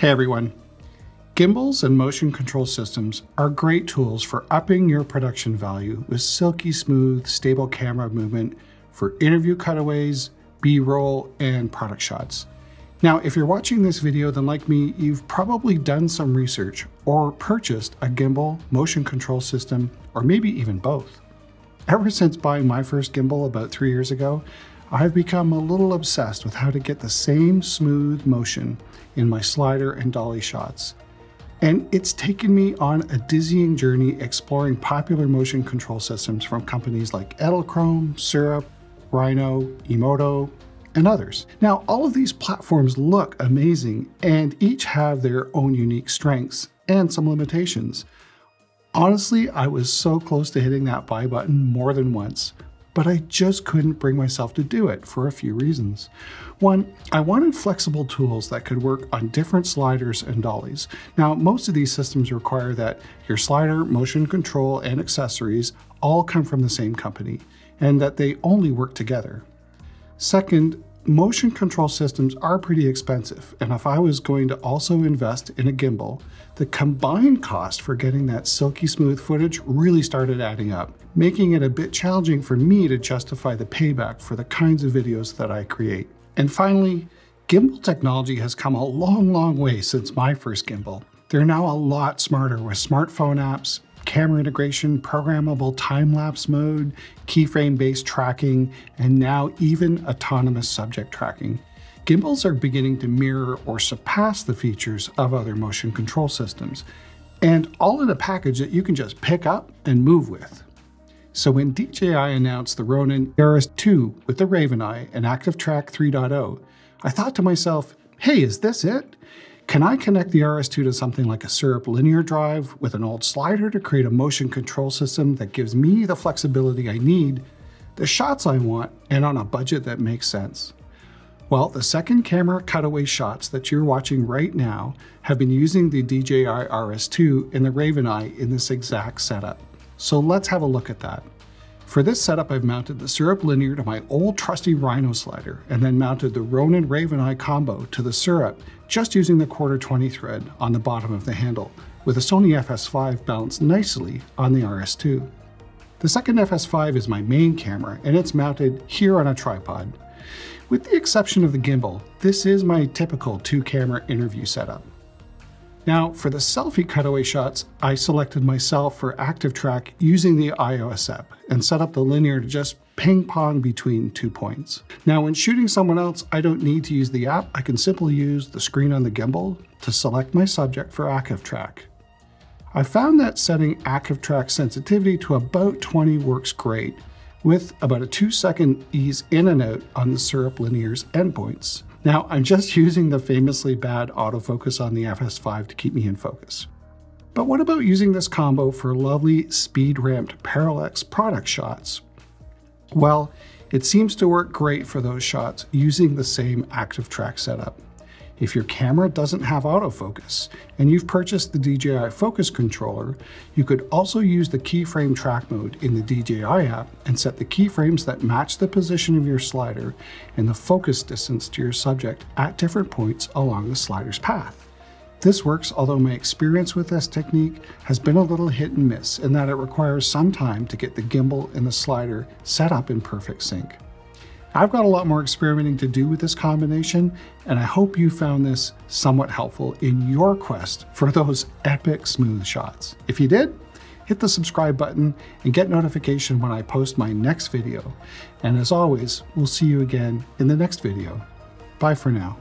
Hey everyone. Gimbals and motion control systems are great tools for upping your production value with silky smooth, stable camera movement for interview cutaways, B-roll, and product shots. Now, if you're watching this video, then like me, you've probably done some research or purchased a gimbal, motion control system, or maybe even both. Ever since buying my first gimbal about three years ago, I've become a little obsessed with how to get the same smooth motion in my slider and dolly shots. And it's taken me on a dizzying journey exploring popular motion control systems from companies like Edelkrone, Syrp, Rhino, Emoto, and others. Now, all of these platforms look amazing and each have their own unique strengths and some limitations. Honestly, I was so close to hitting that buy button more than once, but I just couldn't bring myself to do it for a few reasons. One, I wanted flexible tools that could work on different sliders and dollies. Now, most of these systems require that your slider, motion control, and accessories all come from the same company, and that they only work together. Second, motion control systems are pretty expensive, and if I was going to also invest in a gimbal, the combined cost for getting that silky smooth footage really started adding up, making it a bit challenging for me to justify the payback for the kinds of videos that I create. And finally, gimbal technology has come a long, long way since my first gimbal. They're now a lot smarter with smartphone apps, camera integration, programmable time-lapse mode, keyframe-based tracking, and now even autonomous subject tracking. Gimbals are beginning to mirror or surpass the features of other motion control systems, and all in a package that you can just pick up and move with. So when DJI announced the Ronin RS2 with the Ravenye and ActiveTrack 3.0, I thought to myself, hey, is this it? Can I connect the RS2 to something like a Syrp linear drive with an old slider to create a motion control system that gives me the flexibility I need, the shots I want, and on a budget that makes sense? Well, the second camera cutaway shots that you're watching right now have been using the DJI RS2 and the Ravenye in this exact setup. So let's have a look at that. For this setup, I've mounted the Syrp Linear to my old trusty Rhino slider, and then mounted the Ronin Ravenye combo to the Syrp, just using the quarter 20 thread on the bottom of the handle, with a Sony FS5 balanced nicely on the RS2. The second FS5 is my main camera, and it's mounted here on a tripod. With the exception of the gimbal, this is my typical two camera interview setup. Now, for the selfie cutaway shots, I selected myself for ActiveTrack using the iOS app and set up the linear to just ping pong between two points. Now, when shooting someone else, I don't need to use the app. I can simply use the screen on the gimbal to select my subject for ActiveTrack. I found that setting ActiveTrack sensitivity to about 20 works great, with about a two second ease in and out on the Syrp Linear's endpoints. Now, I'm just using the famously bad autofocus on the FS5 to keep me in focus. But what about using this combo for lovely speed-ramped parallax product shots? Well, it seems to work great for those shots using the same active track setup. If your camera doesn't have autofocus and you've purchased the DJI Focus Controller, you could also use the keyframe track mode in the DJI app and set the keyframes that match the position of your slider and the focus distance to your subject at different points along the slider's path. This works, although my experience with this technique has been a little hit and miss in that it requires some time to get the gimbal and the slider set up in perfect sync. I've got a lot more experimenting to do with this combination, and I hope you found this somewhat helpful in your quest for those epic smooth shots. If you did, hit the subscribe button and get notification when I post my next video. And as always, we'll see you again in the next video. Bye for now.